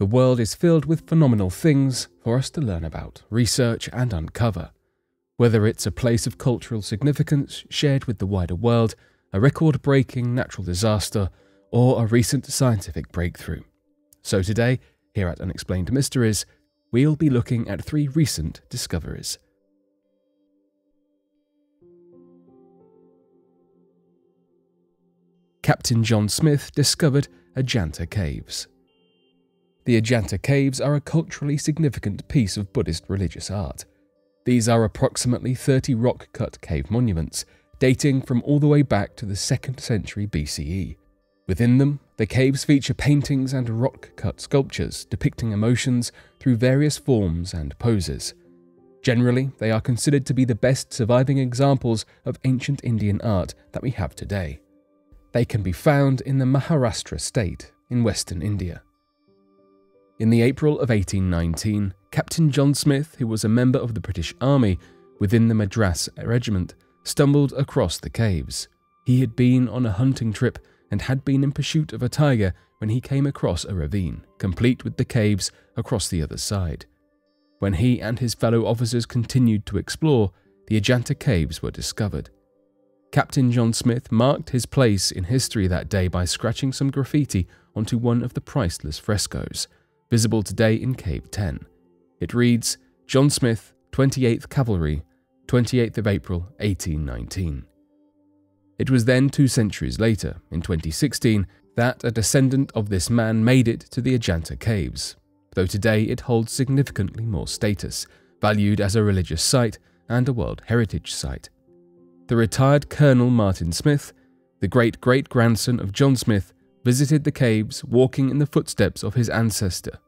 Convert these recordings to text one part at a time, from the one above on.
The world is filled with phenomenal things for us to learn about, research, and uncover. Whether it's a place of cultural significance shared with the wider world, a record breaking natural disaster, or a recent scientific breakthrough. So today, here at Unexplained Mysteries, we'll be looking at three recent discoveries. Captain John Smith discovered Ajanta Caves. The Ajanta Caves are a culturally significant piece of Buddhist religious art. These are approximately 30 rock cut cave monuments, dating from all the way back to the 2nd century BCE. Within them, the caves feature paintings and rock cut sculptures depicting emotions through various forms and poses. Generally, they are considered to be the best surviving examples of ancient Indian art that we have today. They can be found in the Maharashtra state in western India. In the April of 1819, Captain John Smith, who was a member of the British Army within the Madras Regiment, stumbled across the caves. He had been on a hunting trip and had been in pursuit of a tiger when he came across a ravine, complete with the caves across the other side. When he and his fellow officers continued to explore, the Ajanta caves were discovered. Captain John Smith marked his place in history that day by scratching some graffiti onto one of the priceless frescoes, visible today in Cave 10. It reads John Smith, 28th Cavalry, 28th of April 1819. It was then two centuries later, in 2016, that a descendant of this man made it to the Ajanta Caves, though today it holds significantly more status, valued as a religious site and a World Heritage Site the retired Colonel Martin Smith, the great great grandson of John Smith, visited the caves walking in the footsteps of his ancestor.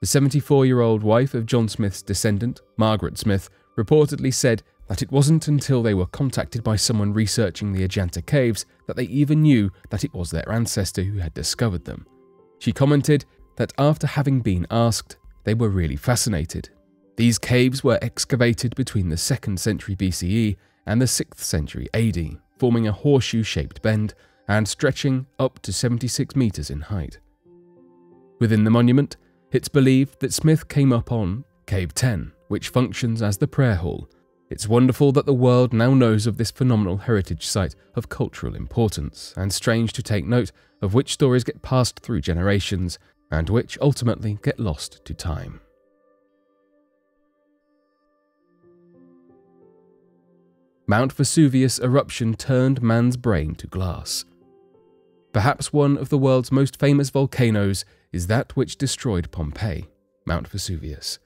The 74 year old wife of John Smith's descendant, Margaret Smith, reportedly said that it wasn't until they were contacted by someone researching the Ajanta caves that they even knew that it was their ancestor who had discovered them. She commented that after having been asked, they were really fascinated. These caves were excavated between the 2nd century BCE and the 6th century AD, forming a horseshoe shaped bend and stretching up to 76 metres in height. Within the monument, it's believed that Smith came up on Cave 10, which functions as the prayer hall. It's wonderful that the world now knows of this phenomenal heritage site of cultural importance, and strange to take note of which stories get passed through generations and which ultimately get lost to time. Mount Vesuvius eruption turned man's brain to glass. Perhaps one of the world's most famous volcanoes is that which destroyed Pompeii, Mount Vesuvius.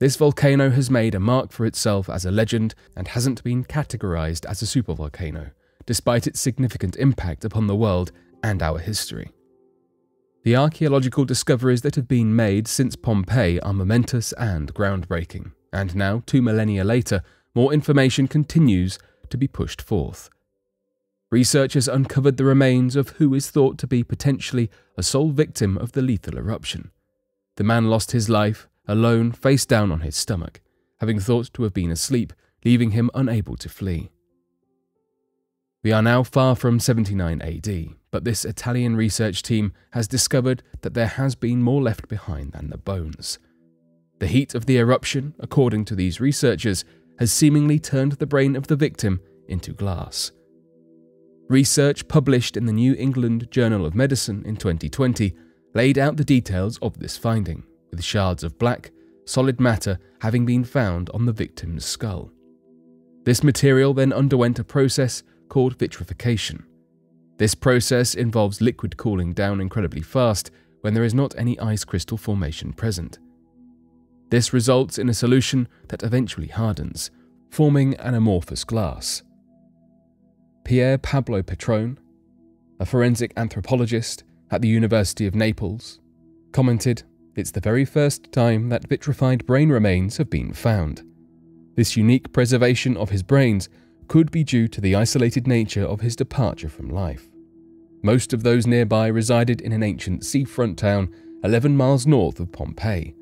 This volcano has made a mark for itself as a legend and hasn't been categorized as a supervolcano, despite its significant impact upon the world and our history. The archaeological discoveries that have been made since Pompeii are momentous and groundbreaking, and now, two millennia later, more information continues to be pushed forth. Researchers uncovered the remains of who is thought to be potentially a sole victim of the lethal eruption. The man lost his life alone, face down on his stomach, having thought to have been asleep, leaving him unable to flee. We are now far from 79 AD, but this Italian research team has discovered that there has been more left behind than the bones. The heat of the eruption, according to these researchers, has seemingly turned the brain of the victim into glass. Research published in the New England Journal of Medicine in 2020 laid out the details of this finding, with shards of black, solid matter having been found on the victim's skull. This material then underwent a process called vitrification. This process involves liquid cooling down incredibly fast when there is not any ice crystal formation present. This results in a solution that eventually hardens, forming an amorphous glass. Pier Paolo Petrone, a forensic anthropologist at the University of Naples, commented, It's the very first time that vitrified brain remains have been found. This unique preservation of his brains could be due to the isolated nature of his departure from life. Most of those nearby resided in an ancient seafront town 11 miles north of Pompeii,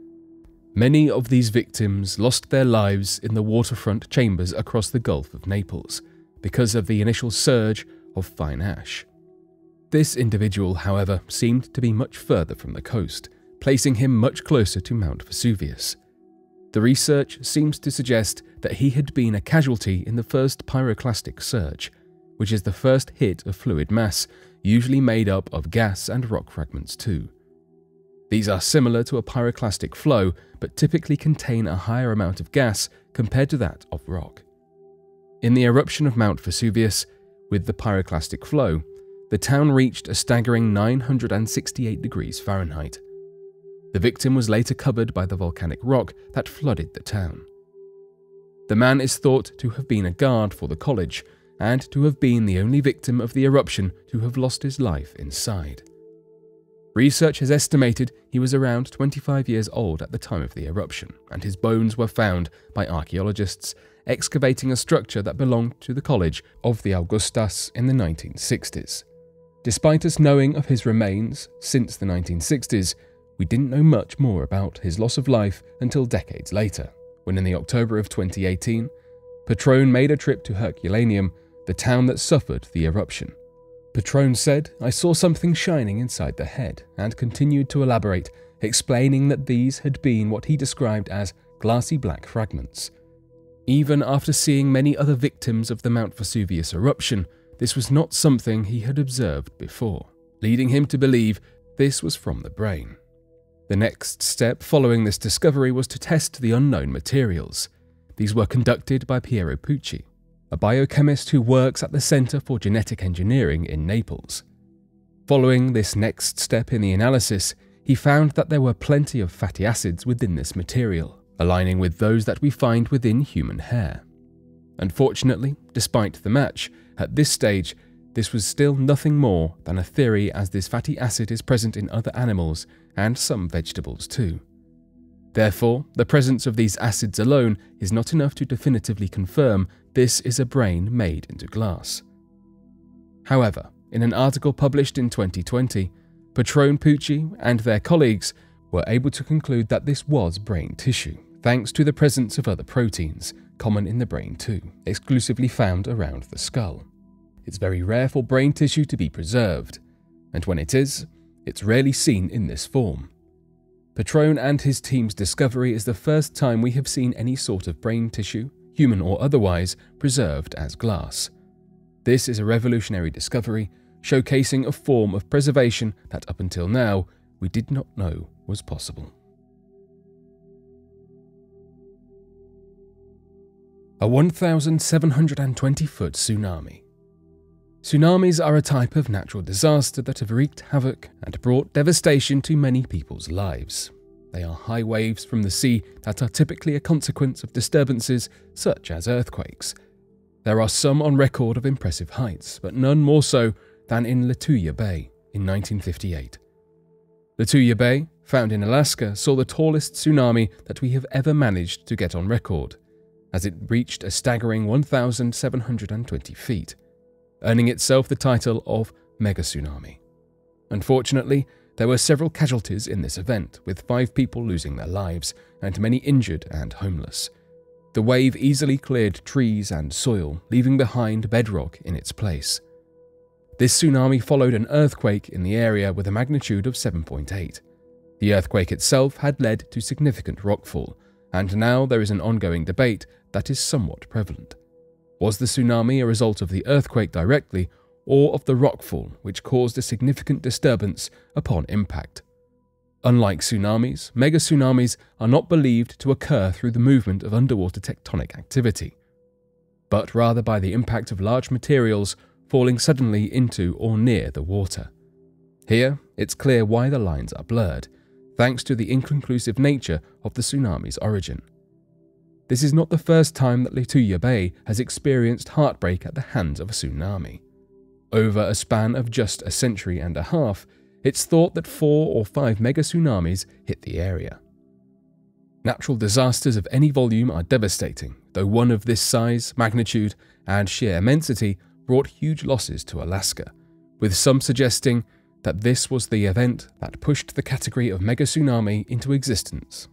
Many of these victims lost their lives in the waterfront chambers across the Gulf of Naples because of the initial surge of fine ash. This individual, however, seemed to be much further from the coast, placing him much closer to Mount Vesuvius. The research seems to suggest that he had been a casualty in the first pyroclastic surge, which is the first hit of fluid mass, usually made up of gas and rock fragments too. These are similar to a pyroclastic flow, but typically contain a higher amount of gas compared to that of rock. In the eruption of Mount Vesuvius, with the pyroclastic flow, the town reached a staggering 968 degrees Fahrenheit. The victim was later covered by the volcanic rock that flooded the town. The man is thought to have been a guard for the college and to have been the only victim of the eruption to have lost his life inside. Research has estimated he was around 25 years old at the time of the eruption, and his bones were found by archaeologists excavating a structure that belonged to the College of the Augustas in the 1960s. Despite us knowing of his remains since the 1960s, we didn't know much more about his loss of life until decades later, when in the October of 2018, Petrone made a trip to Herculaneum, the town that suffered the eruption. Petrone said, I saw something shining inside the head, and continued to elaborate, explaining that these had been what he described as glassy black fragments. Even after seeing many other victims of the Mount Vesuvius eruption, this was not something he had observed before, leading him to believe this was from the brain. The next step following this discovery was to test the unknown materials. These were conducted by Piero Pucci, a biochemist who works at the Center for Genetic Engineering in Naples. Following this next step in the analysis, he found that there were plenty of fatty acids within this material, aligning with those that we find within human hair. Unfortunately, despite the match, at this stage, this was still nothing more than a theory as this fatty acid is present in other animals and some vegetables too. Therefore, the presence of these acids alone is not enough to definitively confirm this is a brain made into glass. However, in an article published in 2020, Petrone Pucci and their colleagues were able to conclude that this was brain tissue, thanks to the presence of other proteins, common in the brain too, exclusively found around the skull. It's very rare for brain tissue to be preserved, and when it is, it's rarely seen in this form. Petrone and his team's discovery is the first time we have seen any sort of brain tissue, human or otherwise, preserved as glass. This is a revolutionary discovery, showcasing a form of preservation that up until now we did not know was possible. A 1,720 foot tsunami. Tsunamis are a type of natural disaster that have wreaked havoc and brought devastation to many people's lives. They are high waves from the sea that are typically a consequence of disturbances such as earthquakes. There are some on record of impressive heights, but none more so than in Lituya Bay in 1958. Lituya Bay, found in Alaska, saw the tallest tsunami that we have ever managed to get on record, as it reached a staggering 1,720 feet earning itself the title of Mega Tsunami. Unfortunately, there were several casualties in this event, with five people losing their lives and many injured and homeless. The wave easily cleared trees and soil, leaving behind bedrock in its place. This tsunami followed an earthquake in the area with a magnitude of 7.8. The earthquake itself had led to significant rockfall, and now there is an ongoing debate that is somewhat prevalent. Was the tsunami a result of the earthquake directly, or of the rockfall which caused a significant disturbance upon impact? Unlike tsunamis, mega tsunamis are not believed to occur through the movement of underwater tectonic activity, but rather by the impact of large materials falling suddenly into or near the water. Here, it's clear why the lines are blurred, thanks to the inconclusive nature of the tsunami's origin. This is not the first time that Lituya Bay has experienced heartbreak at the hands of a tsunami. Over a span of just a century and a half, it's thought that four or five mega tsunamis hit the area. Natural disasters of any volume are devastating, though one of this size, magnitude, and sheer immensity brought huge losses to Alaska, with some suggesting that this was the event that pushed the category of mega tsunami into existence.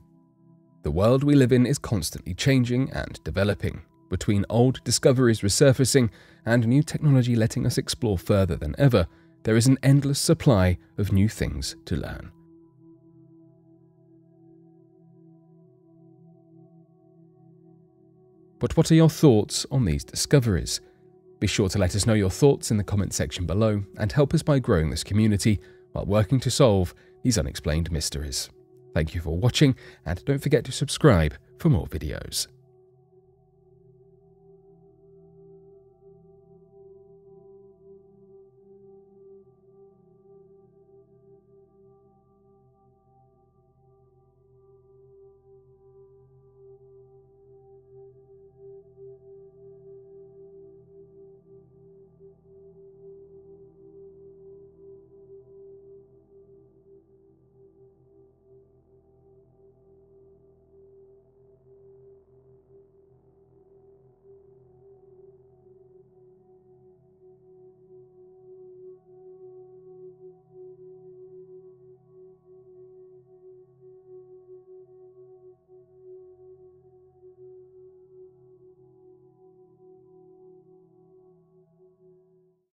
The world we live in is constantly changing and developing, between old discoveries resurfacing and new technology letting us explore further than ever, there is an endless supply of new things to learn. But what are your thoughts on these discoveries? Be sure to let us know your thoughts in the comment section below and help us by growing this community while working to solve these unexplained mysteries. Thank you for watching and don't forget to subscribe for more videos.